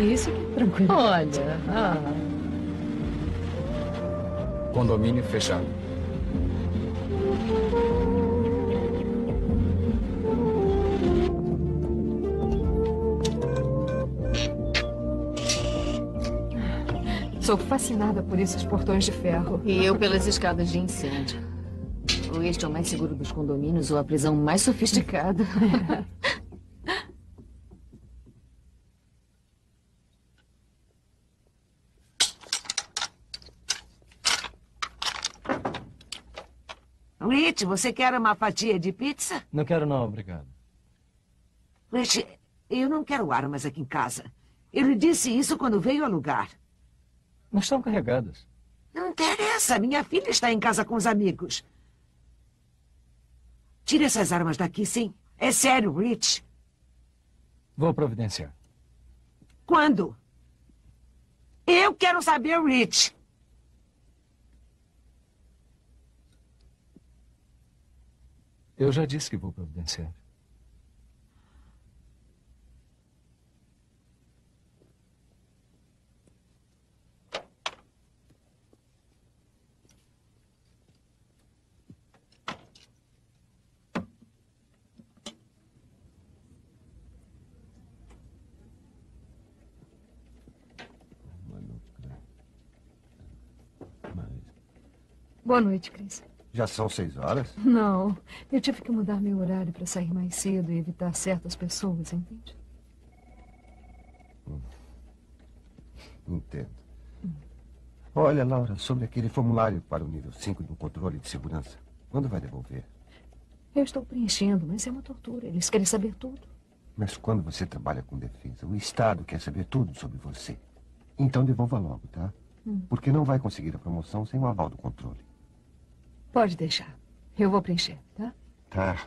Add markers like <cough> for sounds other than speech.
Isso, tranquilo. Olha, ah. Condomínio fechado. Sou fascinada por esses portões de ferro. E eu pelas escadas de incêndio. Ou este é o mais seguro dos condomínios ou a prisão mais sofisticada. <laughs> Rich, você quer uma fatia de pizza? Não quero não, obrigado. Rich, eu não quero armas aqui em casa. Ele disse isso quando veio alugar. Mas estão carregadas. Não interessa, minha filha está em casa com os amigos. Tire essas armas daqui, sim. É sério, Rich. Vou providenciar. Quando? Eu quero saber, Rich. Eu já disse que vou providenciar. Boa noite, Chris. Já são seis horas? Não, eu tive que mudar meu horário para sair mais cedo e evitar certas pessoas, entende? Entendo. Olha, Laura, sobre aquele formulário para o nível 5 do controle de segurança. Quando vai devolver? Eu estou preenchendo, mas é uma tortura. Eles querem saber tudo. Mas quando você trabalha com defesa, o Estado quer saber tudo sobre você. Então devolva logo, tá? Hum. Porque não vai conseguir a promoção sem o aval do controle. Pode deixar. Eu vou preencher, tá? Tá.